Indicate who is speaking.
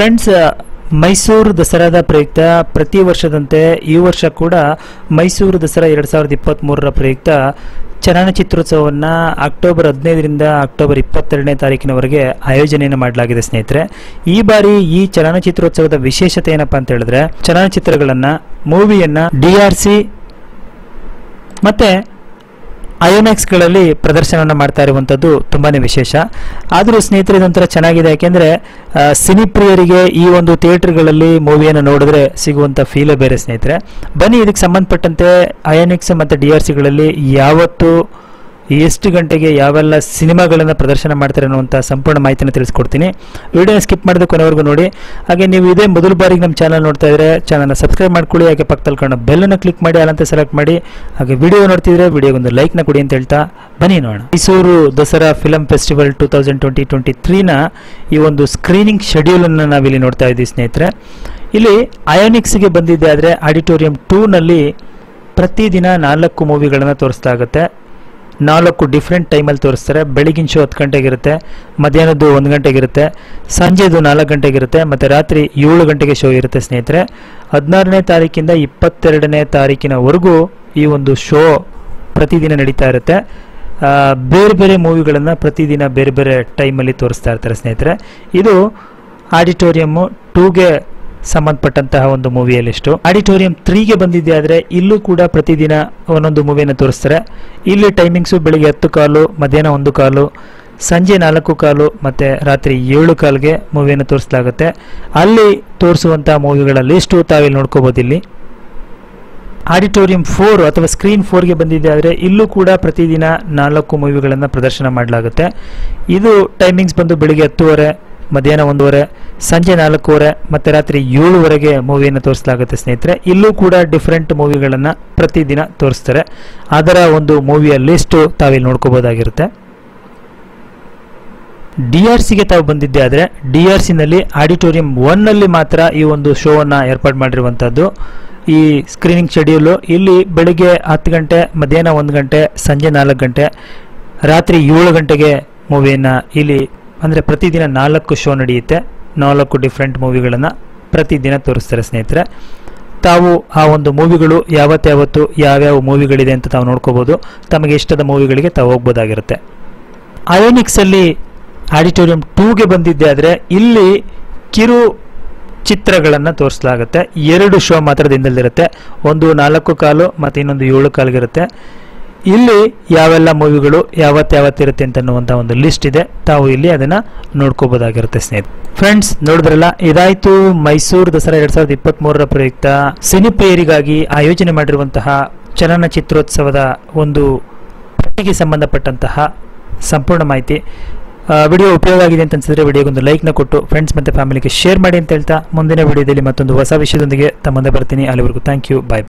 Speaker 1: Friends Mysuru ದಸರಾದ ಪ್ರಯುಕ್ತ ಪ್ರತಿ ವರ್ಷದಂತೆ ಈ ವರ್ಷ ಕೂಡ ಮೈಸೂರು ದಸರಾ ಎರಡು ಸಾವಿರದ ಇಪ್ಪತ್ತ್ಮೂರರ ಪ್ರಯುಕ್ತ ಚಲನಚಿತ್ರೋತ್ಸವವನ್ನು ಅಕ್ಟೋಬರ್ ಹದಿನೈದರಿಂದ ಅಕ್ಟೋಬರ್ ಇಪ್ಪತ್ತೆರಡನೇ ತಾರೀಕಿನವರೆಗೆ ಆಯೋಜನೆಯನ್ನು ಮಾಡಲಾಗಿದೆ ಸ್ನೇಹಿತರೆ. ಈ ಬಾರಿ ಈ ಚಲನಚಿತ್ರೋತ್ಸವದ ವಿಶೇಷತೆ ಏನಪ್ಪಾ ಅಂತ ಹೇಳಿದ್ರೆ, ಚಲನಚಿತ್ರಗಳನ್ನು, ಮೂವಿಯನ್ನು, ಡಿ ಆರ್ ಸಿ ಮತ್ತೆ ಐಎನ್ಎಕ್ಸ್ಗಳಲ್ಲಿ ಪ್ರದರ್ಶನವನ್ನು ಮಾಡ್ತಾ ಇರುವಂಥದ್ದು ತುಂಬಾ ವಿಶೇಷ. ಆದರೂ ಸ್ನೇಹಿತರೆ ಇದೊಂಥರ ಚೆನ್ನಾಗಿದೆ. ಯಾಕೆಂದರೆ ಸಿನಿಪ್ರಿಯರಿಗೆ ಈ ಒಂದು ಥಿಯೇಟ್ರ್ಗಳಲ್ಲಿ ಮೂವಿಯನ್ನು ನೋಡಿದ್ರೆ ಸಿಗುವಂಥ ಫೀಲೇ ಬೇರೆ ಸ್ನೇಹಿತರೆ. ಬನ್ನಿ, ಇದಕ್ಕೆ ಸಂಬಂಧಪಟ್ಟಂತೆ ಐಎನ್ಎಕ್ಸ್ ಮತ್ತು ಡಿ ಆರ್ ಸಿಗಳಲ್ಲಿ ಯಾವತ್ತು ಎಷ್ಟು ಗಂಟೆಗೆ ಯಾವೆಲ್ಲ ಸಿನಿಮಾಗಳನ್ನು ಪ್ರದರ್ಶನ ಮಾಡ್ತಾರೆ ಅನ್ನುವಂಥ ಸಂಪೂರ್ಣ ಮಾಹಿತಿನ ತಿಳಿಸ್ಕೊಡ್ತೀನಿ. ವಿಡಿಯೋನ ಸ್ಕಿಪ್ ಮಾಡಿದ ಕೊನೆವರೆಗೂ ನೋಡಿ. ಹಾಗೆ ನೀವು ಇದೇ ಮೊದಲ ಬಾರಿಗೆ ನಮ್ಮ ಚಾನಲ್ ನೋಡ್ತಾ ಇದ್ರೆ ಚಾನಲ್ನ ಸಬ್ಸ್ಕ್ರೈಬ್ ಮಾಡ್ಕೊಳ್ಳಿ, ಹಾಗೆ ಪಕ್ಕದಲ್ಲಿ ಕಾಣೋ ಬೆಲ್ಲನ್ನು ಕ್ಲಿಕ್ ಮಾಡಿ ಅಲ್ಲಂತ ಸೆಲೆಕ್ಟ್ ಮಾಡಿ. ಹಾಗೆ ವಿಡಿಯೋ ನೋಡ್ತಿದ್ರೆ ವಿಡಿಯೋಗೊಂದು ಲೈಕ್ನ ಕೊಡಿ ಅಂತ ಹೇಳ್ತಾ ಬನ್ನಿ ನೋಡೋಣ. Mysuru Dasara film festival two thousand twenty twenty ತ್ರೀನ ಈ ಒಂದು ಸ್ಕ್ರೀನಿಂಗ್ ಶೆಡ್ಯೂಲನ್ನು ನಾವಿಲ್ಲಿ ನೋಡ್ತಾ ಇದ್ದೀವಿ ಸ್ನೇಹಿತರೆ. ಇಲ್ಲಿ ಅಯೋನಿಕ್ಸ್ಗೆ ಬಂದಿದ್ದೆ ಆದರೆ ಆಡಿಟೋರಿಯಂ ಟೂನಲ್ಲಿ ಪ್ರತಿದಿನ ನಾಲ್ಕು ಮೂವಿಗಳನ್ನು ತೋರಿಸಲಾಗುತ್ತೆ ನಾಲ್ಕು ಡಿಫ್ರೆಂಟ್ ಟೈಮಲ್ಲಿ ತೋರಿಸ್ತಾರೆ. ಬೆಳಗಿನ ಶೋ ಹತ್ತು ಗಂಟೆಗಿರುತ್ತೆ, ಮಧ್ಯಾಹ್ನದ್ದು ಒಂದು ಗಂಟೆಗಿರುತ್ತೆ, ಸಂಜೆದು ನಾಲ್ಕು ಗಂಟೆಗಿರುತ್ತೆ, ಮತ್ತು ರಾತ್ರಿ ಏಳು ಗಂಟೆಗೆ ಶೋ ಇರುತ್ತೆ ಸ್ನೇಹಿತರೆ. ಹದಿನಾರನೇ ತಾರೀಕಿಂದ ಇಪ್ಪತ್ತೆರಡನೇ ತಾರೀಕಿನವರೆಗೂ ಈ ಒಂದು ಶೋ ಪ್ರತಿದಿನ ನಡೀತಾ ಇರುತ್ತೆ. ಬೇರೆ ಬೇರೆ ಮೂವಿಗಳನ್ನು ಪ್ರತಿದಿನ ಬೇರೆ ಬೇರೆ ಟೈಮಲ್ಲಿ ತೋರಿಸ್ತಾ ಇರ್ತಾರೆ ಸ್ನೇಹಿತರೆ. ಇದು ಆಡಿಟೋರಿಯಮ್ಮು ಟೂಗೆ ಸಂಬಂಧಪಟ್ಟಂತಹ ಒಂದು ಮೂವಿಯಲ್ಲಿ ಇಷ್ಟು. ಆಡಿಟೋರಿಯಂ ತ್ರೀಗೆ ಬಂದಿದ್ದೆ ಆದರೆ ಇಲ್ಲೂ ಕೂಡ ಪ್ರತಿದಿನ ಒಂದೊಂದು ಮೂವಿಯನ್ನು ತೋರಿಸ್ತಾರೆ. ಇಲ್ಲಿ ಟೈಮಿಂಗ್ಸು ಬೆಳಿಗ್ಗೆ ಹತ್ತು ಕಾಲು, ಮಧ್ಯಾಹ್ನ ಒಂದು ಕಾಲು, ಸಂಜೆ ನಾಲ್ಕು ಕಾಲು, ಮತ್ತು ರಾತ್ರಿ ಏಳು ಕಾಲ್ಗೆ ಮೂವಿಯನ್ನು ತೋರಿಸಲಾಗುತ್ತೆ. ಅಲ್ಲಿ ತೋರಿಸುವಂಥ ಮೂವಿಗಳ ಲಿಸ್ಟು ತಾವಿಲ್ಲಿ ನೋಡ್ಕೋಬೋದು ಇಲ್ಲಿ. ಆಡಿಟೋರಿಯಂ ಫೋರ್ ಅಥವಾ ಸ್ಕ್ರೀನ್ ಫೋರ್ಗೆ ಬಂದಿದೆ ಆದರೆ ಇಲ್ಲೂ ಕೂಡ ಪ್ರತಿದಿನ ನಾಲ್ಕು ಮೂವಿಗಳನ್ನು ಪ್ರದರ್ಶನ ಮಾಡಲಾಗುತ್ತೆ. ಇದು ಟೈಮಿಂಗ್ಸ್ ಬಂದು ಬೆಳಿಗ್ಗೆ ಹತ್ತುವರೆ ಮಧ್ಯಾಹ್ನ ಒಂದೂವರೆ, ಸಂಜೆ ನಾಲ್ಕೂವರೆ, ಮತ್ತು ರಾತ್ರಿ ಏಳುವರೆಗೆ ಮೂವಿಯನ್ನು ತೋರಿಸಲಾಗುತ್ತೆ ಸ್ನೇಹಿತರೆ. ಇಲ್ಲೂ ಕೂಡ ಡಿಫ್ರೆಂಟ್ ಮೂವಿಗಳನ್ನು ಪ್ರತಿದಿನ ತೋರಿಸ್ತಾರೆ. ಅದರ ಒಂದು ಮೂವಿಯ ಲಿಸ್ಟು ತಾವಿಲ್ಲಿ ನೋಡ್ಕೋಬೋದಾಗಿರುತ್ತೆ. ಡಿ ಆರ್ ಸಿಗೆ ತಾವು ಬಂದಿದ್ದೆ ಆದರೆ ಡಿ ಆರ್ ಸಿನಲ್ಲಿ ಆಡಿಟೋರಿಯಂ ಒನ್ನಲ್ಲಿ ಮಾತ್ರ ಈ ಒಂದು ಶೋವನ್ನು ಏರ್ಪಾಡು ಮಾಡಿರುವಂಥದ್ದು. ಈ ಸ್ಕ್ರೀನಿಂಗ್ ಶೆಡ್ಯೂಲು ಇಲ್ಲಿ ಬೆಳಿಗ್ಗೆ ಹತ್ತು ಗಂಟೆ, ಮಧ್ಯಾಹ್ನ ಒಂದು ಗಂಟೆ, ಸಂಜೆ ನಾಲ್ಕು ಗಂಟೆ, ರಾತ್ರಿ ಏಳು ಗಂಟೆಗೆ ಮೂವಿಯನ್ನು ಇಲ್ಲಿ ಅಂದರೆ ಪ್ರತಿದಿನ ನಾಲ್ಕು ಶೋ ನಡೆಯುತ್ತೆ. ನಾಲ್ಕು ಡಿಫ್ರೆಂಟ್ ಮೂವಿಗಳನ್ನು ಪ್ರತಿದಿನ ತೋರಿಸ್ತಾರೆ ಸ್ನೇಹಿತರೆ. ತಾವು ಆ ಒಂದು ಮೂವಿಗಳು ಯಾವತ್ತಾವತ್ತು ಯಾವ್ಯಾವ ಮೂವಿಗಳಿದೆ ಅಂತ ತಾವು ನೋಡ್ಕೋಬೋದು. ತಮಗೆ ಇಷ್ಟದ ಮೂವಿಗಳಿಗೆ ತಾವು ಹೋಗ್ಬೋದಾಗಿರುತ್ತೆ. ಅಯೋನಿಕ್ಸಲ್ಲಿ ಆಡಿಟೋರಿಯಂ ಟೂಗೆ ಬಂದಿದ್ದೆ ಆದರೆ ಇಲ್ಲಿ ಕಿರು ಚಿತ್ರಗಳನ್ನು ತೋರಿಸಲಾಗುತ್ತೆ. ಎರಡು ಶೋ ಮಾತ್ರ ದಿನದಲ್ಲಿರುತ್ತೆ ಒಂದು ನಾಲ್ಕು ಕಾಲು ಮತ್ತು ಇನ್ನೊಂದು ಏಳು ಕಾಲಿಗಿರುತ್ತೆ ಇಲ್ಲಿ ಯಾವೆಲ್ಲ ಮೂವಿಗಳು ಯಾವತ್ತು ಯಾವತ್ತಿರುತ್ತೆ ಅಂತ ಅನ್ನುವಂತ ಒಂದು ಲಿಸ್ಟ್ ಇದೆ. ತಾವು ಇಲ್ಲಿ ಅದನ್ನು ನೋಡ್ಕೋಬೋದಾಗಿರುತ್ತೆ ಸ್ನೇಹಿತ ಫ್ರೆಂಡ್ಸ್ ನೋಡಿದ್ರಲ್ಲ, ಇದಾಯಿತು ಮೈಸೂರು ದಸರಾ ಎರಡು ಸಾವಿರದ ಇಪ್ಪತ್ತ್ಮೂರರ ಪ್ರಯುಕ್ತ ಸಿನಿಪ್ರಿಯರಿಗಾಗಿ ಆಯೋಜನೆ ಮಾಡಿರುವಂತಹ ಚಲನಚಿತ್ರೋತ್ಸವದ ಒಂದು ಪಟ್ಟಿಗೆ ಸಂಬಂಧಪಟ್ಟಂತಹ ಸಂಪೂರ್ಣ ಮಾಹಿತಿ. ವಿಡಿಯೋ ಉಪಯೋಗ ಆಗಿದೆ ಅಂತ ಅನ್ಸಿದ್ರೆ ವಿಡಿಯೋಗೊಂದು ಲೈಕ್ನ ಕೊಟ್ಟು ಫ್ರೆಂಡ್ಸ್ ಮತ್ತು ಫ್ಯಾಮಿಲಿಗೆ ಶೇರ್ ಮಾಡಿ ಅಂತ ಹೇಳ್ತಾ ಮುಂದಿನ ವಿಡಿಯೋದಲ್ಲಿ ಮತ್ತೊಂದು ಹೊಸ ವಿಷಯದೊಂದಿಗೆ ತಮ್ಮಂದೆ ಬರ್ತೀನಿ. ಅಲ್ಲಿವರೆಗೂ ಥ್ಯಾಂಕ್ ಯು ಬಾಯ್